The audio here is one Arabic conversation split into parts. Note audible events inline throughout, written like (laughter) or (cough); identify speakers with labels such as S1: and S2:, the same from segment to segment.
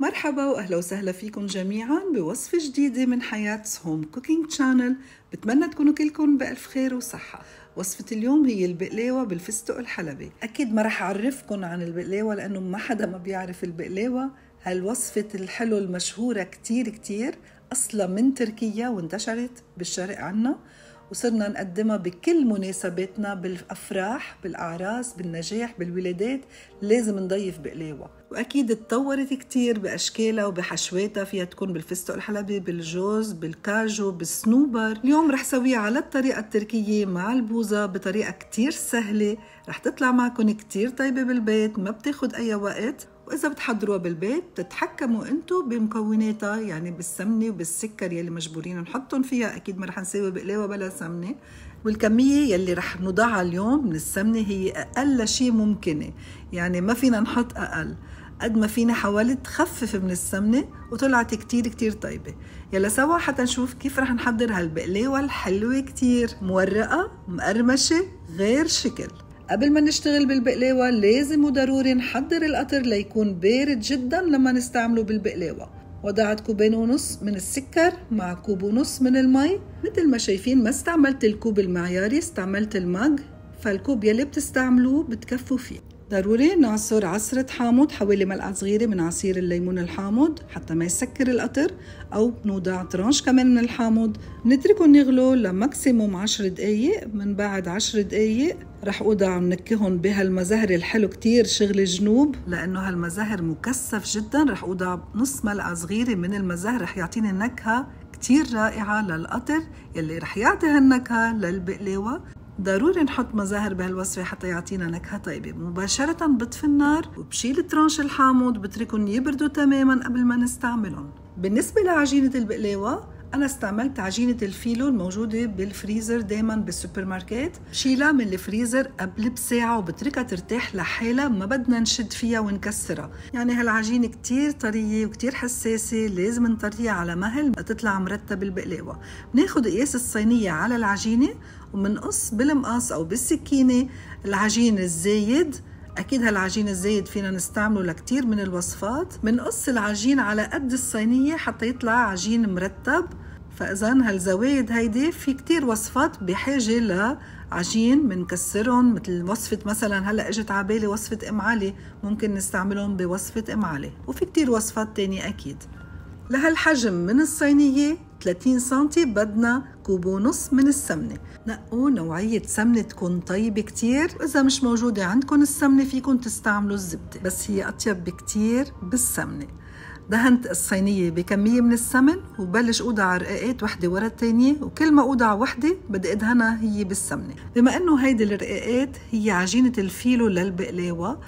S1: مرحبا واهلا وسهلا فيكم جميعا بوصفة جديدة من حياة Home Cooking Channel بتمنى تكونوا كلكم بألف خير وصحة. وصفة اليوم هي البقلاوة بالفستق الحلبي. أكيد ما رح أعرفكم عن البقلاوة لأنه ما حدا ما بيعرف البقلاوة. هالوصفة الحلو المشهورة كتير كتير؟ أصلا من تركيا وانتشرت بالشرق عنا. وصرنا نقدمها بكل مناسباتنا بالأفراح بالأعراس بالنجاح بالولادات لازم نضيف بقلاوة. وأكيد تطورت كتير بأشكالها وبحشواتها فيها تكون بالفستق الحلبي بالجوز بالكاجو بالصنوبر اليوم رح سويها على الطريقة التركية مع البوزة بطريقة كتير سهلة. رح تطلع معكم كتير طيبة بالبيت ما بتاخد أي وقت. وإذا بتحضروها بالبيت بتتحكموا أنتم بمكوناتها يعني بالسمنة وبالسكر يلي مجبورين نحطهم فيها. أكيد ما رح نسوي بقلاوة بلا سمنة. والكمية يلي رح نضعها اليوم من السمنة هي أقل شيء ممكنة. يعني ما فينا نحط أقل. قد ما فينا حاولت خفف من السمنة وطلعت كتير كتير طيبة. يلا سوا حتى نشوف كيف رح نحضر هالبقلاوة الحلوة كتير. مورقة مقرمشة غير شكل. قبل ما نشتغل بالبقلاوة لازم وضروري نحضر القطر ليكون بارد جدا لما نستعمله بالبقلاوة. وضعت كوبين ونص من السكر مع كوب ونص من المي. مثل ما شايفين ما استعملت الكوب المعياري استعملت المج. فالكوب يلي بتستعملوه بتكفوا فيه. ضروري نعصر عصرة حامض حوالي ملعقة صغيرة من عصير الليمون الحامض حتى ما يسكر القطر. أو نوضع ترانش كمان من الحامض. نتركهم يغلوا لماكسيموم عشر دقايق من بعد عشر دقايق رح أوضع منكهن بهالمزهر الحلو كتير شغل جنوب لأنه هالمزهر مكثف جدا. رح أوضع نص ملعقة صغيرة من المزهر. رح يعطيني نكهة كتير رائعة للقطر يلي رح يعطي هالنكهة للبقلاوة ضروري نحط مزاهر بهالوصفة حتى يعطينا نكهة طيبة. مباشرة بطفي النار وبشيل tranches الحامض. بتركهم يبردوا تماما قبل ما نستعملهم بالنسبة لعجينة البقلاوة أنا استعملت عجينة الفيلو الموجودة بالفريزر دايما بالسوبر ماركت شيلها من الفريزر قبل بساعة وبتركها ترتاح لحالها ما بدنا نشد فيها ونكسرها. يعني هالعجينة كتير طرية وكتير حساسة لازم نطريها على مهل تطلع مرتب البقلاوة. بناخد قياس الصينية على العجينة ومنقص بالمقص أو بالسكينة العجين الزايد أكيد هالعجين الزايد فينا نستعمله لكتير من الوصفات. بنقص العجين على قد الصينية حتى يطلع عجين مرتب. فإذا هالزوايد هيدي في كتير وصفات بحاجة لعجين بنكسرهم مثل وصفة مثلا هلأ إجت على بالي وصفة أم علي ممكن نستعملهم بوصفة أم علي. وفي كتير وصفات تانية أكيد. لهالحجم من الصينية 30 سنتي بدنا كوب ونص من السمنة. نقوا نوعية سمنة تكون طيبة كتير. وإذا مش موجودة عندكم السمنة فيكم تستعملوا الزبدة بس هي أطيب بكتير بالسمنة. دهنت الصينية بكمية من السمن وبلش أوضع رقاقات وحدة ورا التانية وكل ما أوضع وحدة بدي أدهنها هي بالسمنة. بما أنه هيدي الرقاقات هي عجينة الفيلو للبقلاوة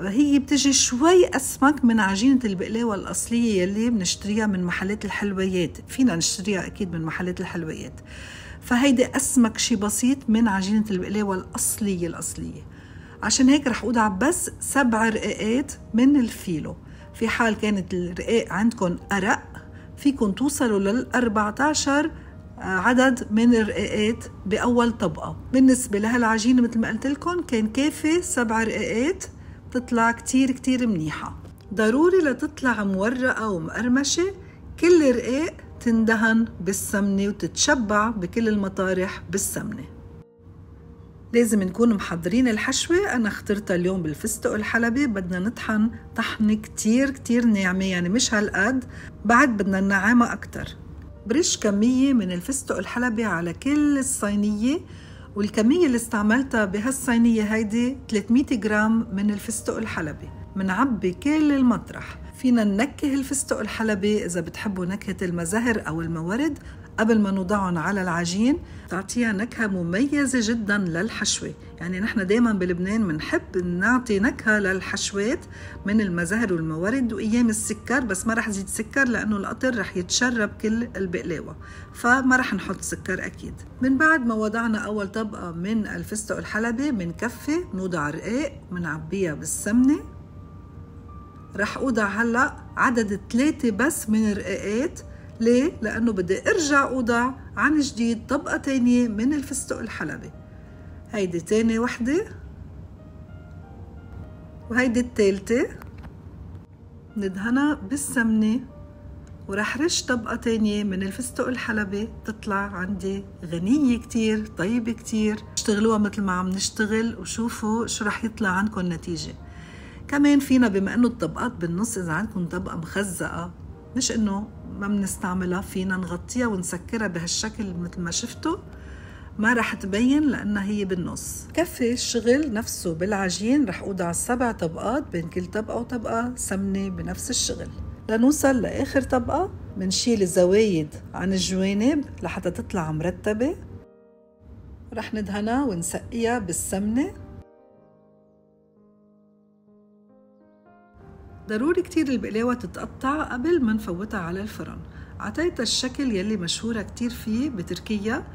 S1: هي بتجي شوي أسمك من عجينة البقلاوة الأصلية يلي بنشتريها من محلات الحلويات. فينا نشتريها أكيد من محلات الحلويات. فهيدي أسمك شي بسيط من عجينة البقلاوة الأصلية الأصلية. عشان هيك رح أوضع بس سبع رقاقات من الفيلو. في حال كانت الرقاق عندكم أرق فيكم توصلوا لل 14 عدد من الرقاقات بأول طبقة. بالنسبة لهالعجينة مثل ما قلت لكم كان كافي سبع رقاقات. تطلع كتير كتير منيحة. ضروري لتطلع مورقة ومقرمشة. كل رقاق تندهن بالسمنة وتتشبع بكل المطارح بالسمنة. لازم نكون محضرين الحشوة. أنا اخترتها اليوم بالفستق الحلبي بدنا نطحن طحنة كتير كتير ناعمة يعني مش هالقد. بعد بدنا ننعمها أكتر. برش كمية من الفستق الحلبي على كل الصينية. والكمية اللي استعملتها بهالصينية هيدي 300 جرام من الفستق الحلبي منعبي كل المطرح. فينا ننكه الفستق الحلبي إذا بتحبوا نكهة المزهر أو المورد قبل ما نوضعهم على العجين تعطيها نكهة مميزة جدا للحشوة. يعني نحن دايما بلبنان بنحب نعطي نكهة للحشوات من المزهر والموارد وأيام السكر بس ما رح زيد سكر لأنه القطر رح يتشرب كل البقلاوة فما رح نحط سكر أكيد. من بعد ما وضعنا أول طبقة من الفستق الحلبي بنكفي نوضع رقاق بنعبيها بالسمنة. رح أوضع هلأ عدد ثلاثة بس من الرقاقات ليه؟ لأنه بدي أرجع أوضع عن جديد طبقة تانية من الفستق الحلبي هيدي تاني وحدة. وهيدي التالتة. ندهنها بالسمنة. ورح رش طبقة تانية من الفستق الحلبي تطلع عندي غنية كتير طيبة كتير. اشتغلوها مثل ما عم نشتغل وشوفوا شو رح يطلع عندكم نتيجة كمان فينا بما إنه الطبقات بالنص إذا عندكم طبقة مخزقة مش إنه ما بنستعملها فينا نغطيها ونسكرها بهالشكل مثل ما شفتوا. ما رح تبين لأنها هي بالنص. كفي الشغل نفسه بالعجين رح أوضع سبع طبقات بين كل طبقة وطبقة سمنة بنفس الشغل. لنوصل لآخر طبقة منشيل الزوايد عن الجوانب لحتى تطلع مرتبة. رح ندهنها ونسقيها بالسمنة. ضروري كتير البقلاوة تتقطع قبل ما نفوتها على الفرن. عطيتها الشكل يلي مشهورة كتير فيه بتركيا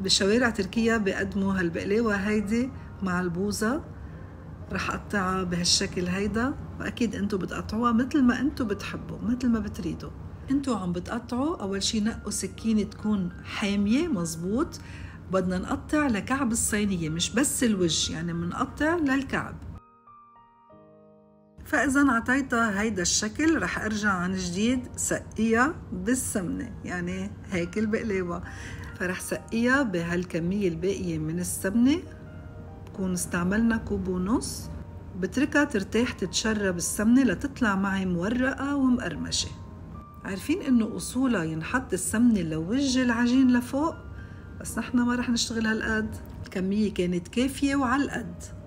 S1: بشوارع تركيا بيقدموا هالبقلاوة هيدي مع البوظة. رح قطعها بهالشكل هيدا وأكيد أنتو بتقطعوها مثل ما أنتو بتحبوا مثل ما بتريدوا. أنتو عم بتقطعوا أول شي نقوا سكينة تكون حامية مزبوط. بدنا نقطع لكعب الصينية مش بس الوجه يعني منقطع للكعب. فإذا أعطيتها هيدا الشكل رح أرجع عن جديد سقيها بالسمنة يعني هيك البقلاوة فرح سقيها بهالكمية الباقية من السمنة بكون استعملنا كوب ونص. بتركها ترتاح تتشرب السمنة لتطلع معي مورقة ومقرمشة. عارفين إنه أصولها ينحط السمنة لوجه العجين لفوق؟ بس نحن ما رح نشتغل هالقد. الكمية كانت كافية وعلى القد.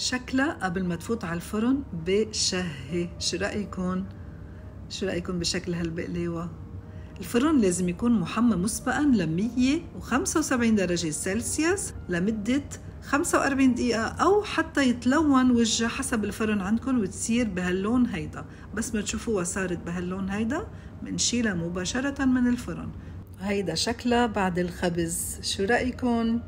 S1: شكلها قبل ما تفوت على الفرن بشهي شو رأيكم؟ شو رأيكم بشكل هالبقلاوة؟ الفرن لازم يكون محمى مسبقا ل 175 درجة سلسيوس لمدة 45 دقيقة أو حتى يتلون وجه حسب الفرن عندكم وتصير بهاللون هيدا بس ما تشوفوها صارت بهاللون هيدا منشيلها مباشرة من الفرن هيدا شكلها بعد الخبز شو رأيكم؟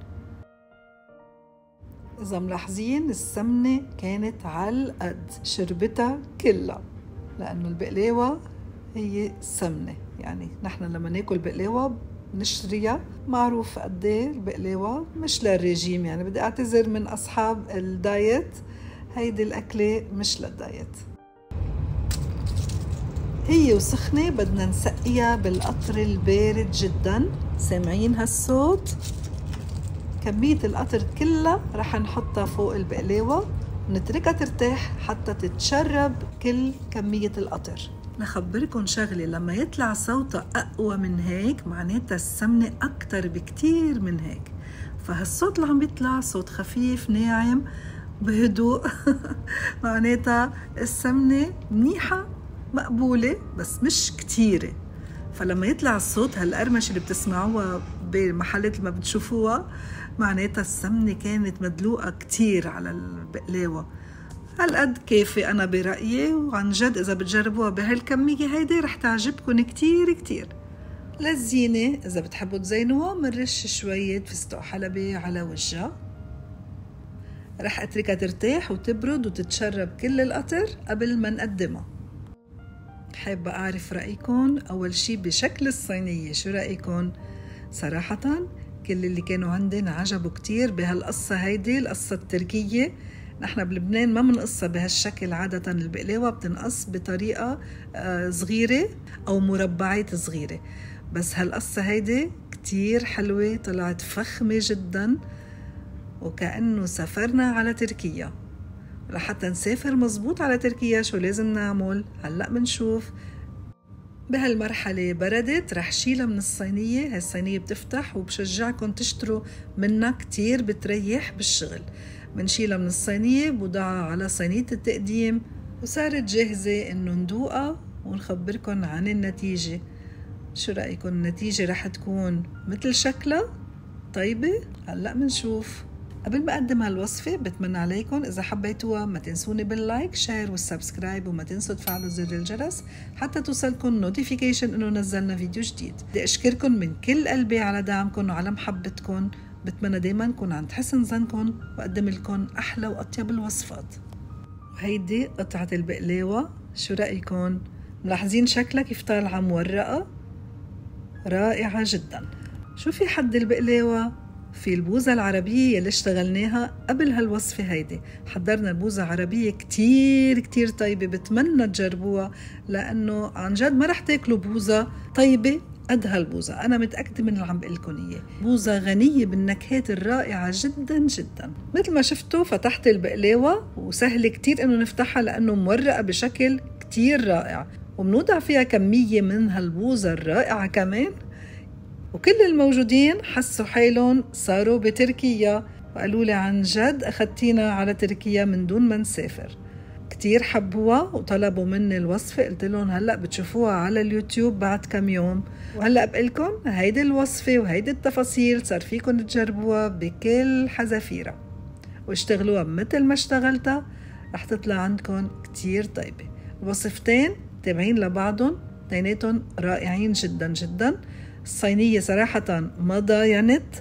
S1: إذا ملاحظين السمنة كانت على القد شربتها كلها لأنه البقلاوة هي سمنة يعني نحن لما ناكل بقلاوة نشتريها معروف قد إيه البقلاوة مش للرجيم. يعني بدي أعتذر من أصحاب ال diet هيدي الأكلة مش لل diet. هي وسخنة بدنا نسقيها بالقطر البارد جدا. سامعين هالصوت؟ كمية القطر كلها رح نحطها فوق البقلاوة ونتركها ترتاح حتى تتشرب كل كمية القطر. نخبركن شغلة لما يطلع صوتها أقوى من هيك معناتها السمنة أكتر بكتير من هيك. فهالصوت اللي عم بيطلع صوت خفيف ناعم بهدوء (laughs) معناتها السمنة منيحة مقبولة بس مش كتيرة. فلما يطلع الصوت هالقرمشة اللي بتسمعوها بمحلات اللي ما بتشوفوها معناتها السمنة كانت مدلوقة كتير على البقلاوة. هالقد كافي أنا برأيي وعن جد إذا بتجربوها بهالكمية هيدي رح تعجبكم كتير كتير. للزينة إذا بتحبوا تزينوها منرش شوية فستق حلبي على وجهها. رح أتركها ترتاح وتبرد وتتشرب كل القطر قبل ما نقدمها. حابة أعرف رأيكم أول شي بشكل الصينية شو رأيكم؟ صراحة كل اللي كانوا عندي انعجبوا كتير بهالقصة هيدي القصة التركية. نحن بلبنان ما بنقصها بهالشكل عادة البقلاوة بتنقص بطريقة آه، صغيرة أو مربعات صغيرة. بس هالقصة هيدي كتير حلوة طلعت فخمة جدا وكأنه سافرنا على تركيا. لحتى نسافر مزبوط على تركيا شو لازم نعمل؟ هلأ بنشوف. بهالمرحلة بردت رح شيلها من الصينية هاي الصينية بتفتح وبشجعكم تشتروا منها كتير بتريح بالشغل. بنشيلها من الصينية بوضعها على صينية التقديم وصارت جاهزة إنه ندوقها ونخبركن عن النتيجة. شو رأيكم النتيجة رح تكون مثل شكلها؟ طيبة؟ هلأ منشوف. قبل ما أقدم هالوصفة بتمنى عليكم إذا حبيتوها ما تنسوني بال like share وال subscribe وما تنسوا تفعلوا زر الجرس حتى توصلكم notification إنه نزلنا فيديو جديد. بدي أشكركم من كل قلبي على دعمكم وعلى محبتكم. بتمنى دايما كون عند حسن ظنكم وأقدم لكم أحلى وأطيب الوصفات. وهيدي قطعة البقلاوة. شو رأيكم؟ ملاحظين شكلها كيف طالعة مورقة؟ رائعة جدا. شو في حد البقلاوة؟ في البوزة العربية اللي اشتغلناها قبل هالوصفة هيدي. حضرنا البوزة عربية كتير كتير طيبة بتمنى تجربوها لأنه عن جد ما رح تاكلوا بوزة طيبة قد هالبوزة أنا متأكدة من اللي عم بقلكن إياه. بوزة غنية بالنكهات الرائعة جدا جدا. مثل ما شفتوا فتحت البقلاوة وسهل كتير إنه نفتحها لأنه مورقة بشكل كتير رائع. وبنوضع فيها كمية من هالبوزة الرائعة كمان. وكل الموجودين حسوا حالهم صاروا بتركيا. وقالوا لي عن جد أخدتينا على تركيا من دون ما نسافر. كتير حبوها وطلبوا مني الوصفة. قلت لهم هلأ بتشوفوها على اليوتيوب بعد كم يوم. وهلأ بقلكم هيدي الوصفة وهيدي التفاصيل صار فيكم تجربوها بكل حذافيرها. واشتغلوها مثل ما اشتغلتها. رح تطلع عندكم كتير طيبة. الوصفتين تابعين لبعضهم اثنيناتهم رائعين جدا جدا. الصينية صراحة ما ضاينت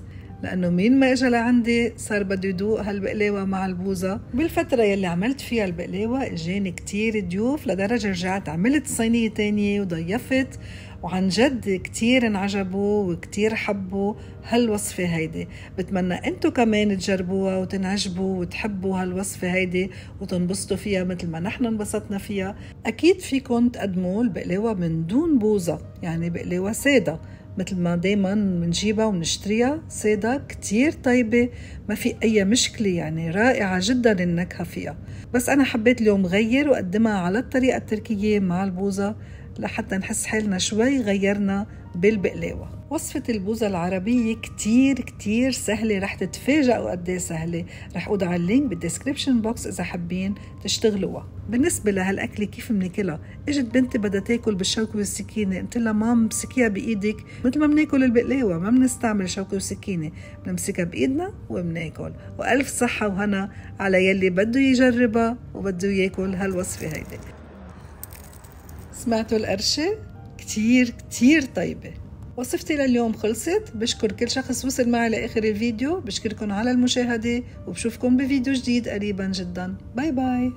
S1: لأنه مين ما إجا لعندي صار بده يدوق هالبقلاوة مع البوزة. بالفترة يلي عملت فيها البقلاوة إجاني كتير ضيوف لدرجة رجعت عملت صينية تانية وضيفت وعن جد كتير انعجبوا وكتير حبوا هالوصفة هيدي. بتمنى إنتو كمان تجربوها وتنعجبوا وتحبوا هالوصفة هيدي وتنبسطوا فيها مثل ما نحن انبسطنا فيها. أكيد فيكم تقدموا البقلاوة من دون بوزة يعني بقلاوة سادة. مثل ما دايما بنجيبها وبنشتريها سادة كتير طيبة ما في أي مشكلة يعني رائعة جدا النكهة فيها بس أنا حبيت اليوم غير وأقدمها على الطريقة التركية مع البوزة. لحتى نحس حالنا شوي غيرنا بالبقلاوة. وصفة البوزة العربية كتير كتير سهلة رح تتفاجئوا قد سهلة. رح أوضع ال link بال description box إذا حابين تشتغلوها. بالنسبة لهالأكلة كيف بناكلها إجت بنتي بدها تاكل بالشوكة والسكينة. قلت لها mom امسكيها بإيدك. مثل ما بناكل البقلاوة ما بنستعمل شوكة وسكينة. بنمسكها بإيدنا وبناكل وألف صحة وهنا على يلي بده يجربها وبده ياكل هالوصفة هيدي. سمعتوا القرشة؟ كتير كتير طيبة. وصفتي لليوم خلصت. بشكر كل شخص وصل معي لآخر الفيديو. بشكركم على المشاهدة وبشوفكم بفيديو جديد قريبا جدا. باي باي.